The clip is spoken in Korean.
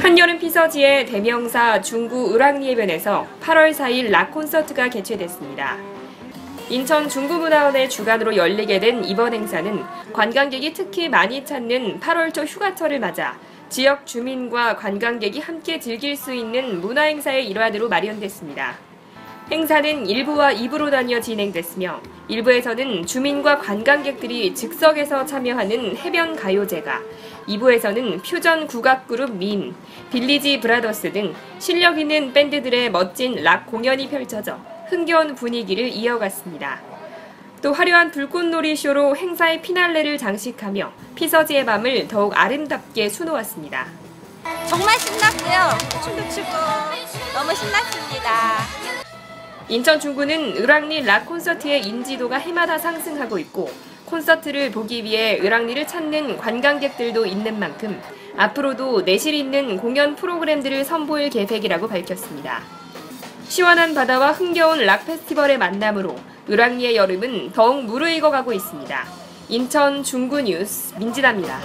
한여름 피서지의 대명사 중구 을왕리해변에서 8월 4일 락 콘서트가 개최됐습니다. 인천 중구문화원의 주관으로 열리게 된 이번 행사는 관광객이 특히 많이 찾는 8월 초 휴가철을 맞아 지역 주민과 관광객이 함께 즐길 수 있는 문화행사의 일환으로 마련됐습니다. 행사는 1부와 2부로 나뉘어 진행됐으며 1부에서는 주민과 관광객들이 즉석에서 참여하는 해변 가요제가 2부에서는 퓨전 국악 그룹 민, 빌리지 브라더스 등 실력 있는 밴드들의 멋진 락 공연이 펼쳐져 흥겨운 분위기를 이어갔습니다. 또 화려한 불꽃놀이 쇼로 행사의 피날레를 장식하며 피서지의 밤을 더욱 아름답게 수놓았습니다. 정말 신났고요. 춤도 추고 너무 신났습니다. 인천 중구는 을왕리 락 콘서트의 인지도가 해마다 상승하고 있고 콘서트를 보기 위해 을왕리를 찾는 관광객들도 있는 만큼 앞으로도 내실 있는 공연 프로그램들을 선보일 계획이라고 밝혔습니다. 시원한 바다와 흥겨운 락 페스티벌의 만남으로 을왕리의 여름은 더욱 무르익어 가고 있습니다. 인천 중구 뉴스 민진아입니다.